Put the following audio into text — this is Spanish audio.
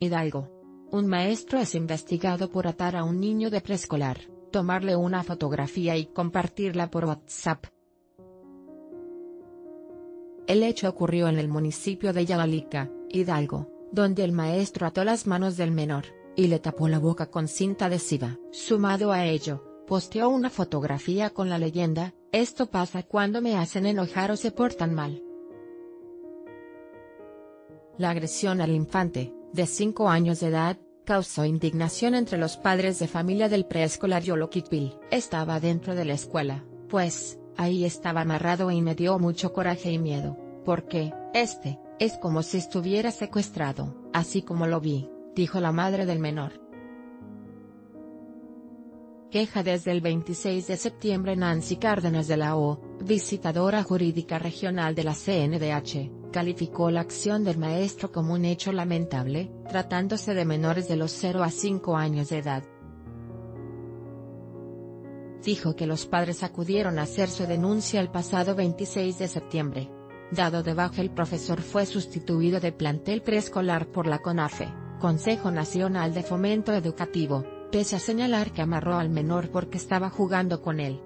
Hidalgo. Un maestro es investigado por atar a un niño de preescolar, tomarle una fotografía y compartirla por WhatsApp. El hecho ocurrió en el municipio de Yagalica, Hidalgo, donde el maestro ató las manos del menor, y le tapó la boca con cinta adhesiva. Sumado a ello, posteó una fotografía con la leyenda, esto pasa cuando me hacen enojar o se portan mal. La agresión al infante, de 5 años de edad, causó indignación entre los padres de familia del preescolar Yoloquitville. Estaba dentro de la escuela, pues, ahí estaba amarrado y me dio mucho coraje y miedo, porque, este, es como si estuviera secuestrado, así como lo vi, dijo la madre del menor. Queja desde el 26 de septiembre Nancy Cárdenas de la O, visitadora jurídica regional de la CNDH, calificó la acción del maestro como un hecho lamentable, tratándose de menores de los 0 a 5 años de edad. Dijo que los padres acudieron a hacer su denuncia el pasado 26 de septiembre. Dado de baja el profesor fue sustituido de plantel preescolar por la CONAFE, Consejo Nacional de Fomento Educativo, pese a señalar que amarró al menor porque estaba jugando con él.